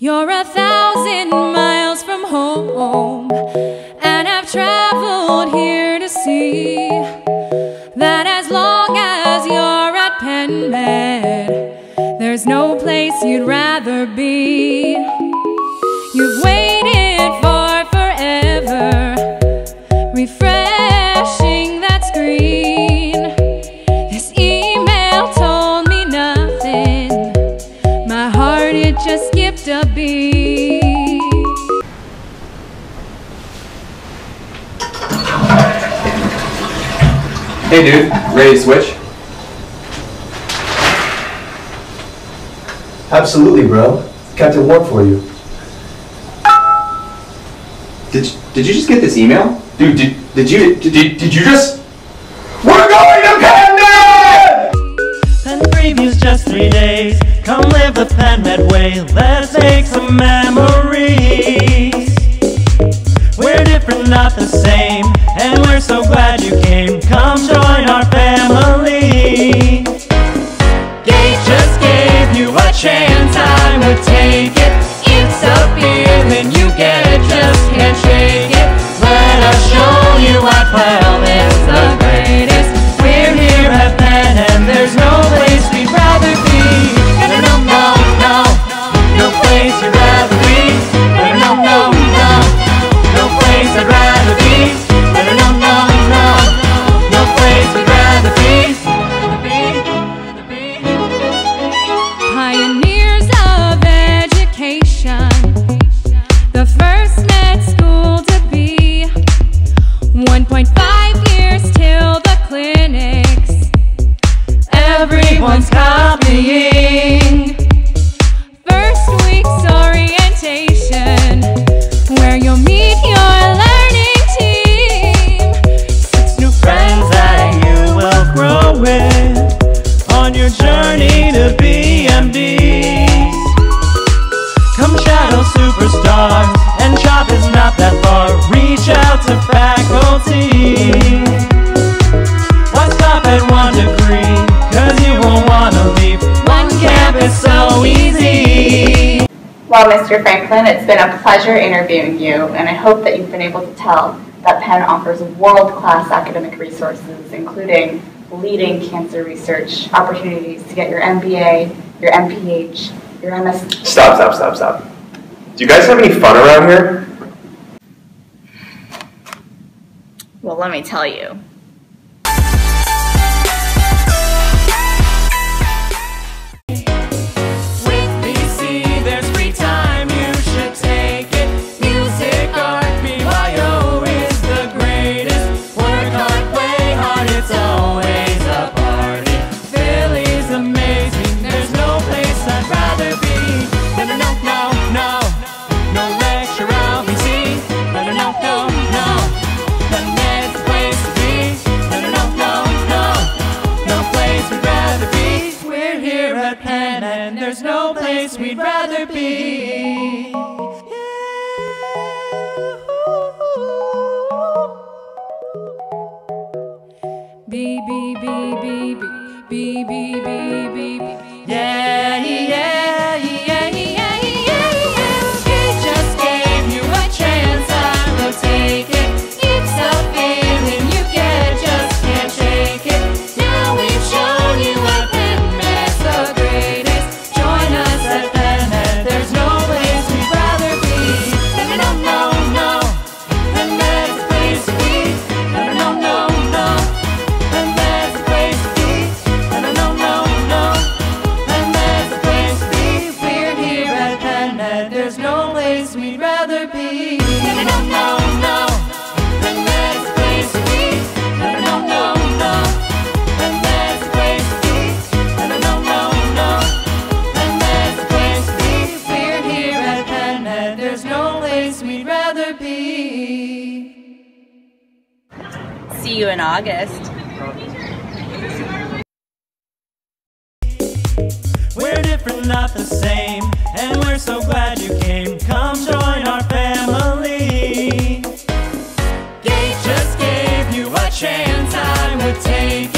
You're a thousand miles from home And I've traveled here to see That as long as you're at Penn Med there's no place you'd rather be. You've waited for forever Refreshing that screen. This email told me nothing. My heart, it just skipped a beat. Hey dude, ready to switch? Absolutely, bro. Captain Warp for you. Did, did you just get this email? Dude, did, did you did, did, did you just... We're going to Panmed! Penn preview's just three days. Come live the Penn Med way. Let's make some memories. chance I would take. Well, Mr. Franklin, it's been a pleasure interviewing you, and I hope that you've been able to tell that Penn offers world-class academic resources, including leading cancer research opportunities to get your MBA, your MPH, your MS. Stop, stop, stop, stop. Do you guys have any fun around here? Well, let me tell you, There's no place we'd rather be. Be, be, be, be, be, be, be, be, be. be. See you in August. We're different, not the same, and we're so glad you came. Come join our family. Gate just gave you a chance I would take.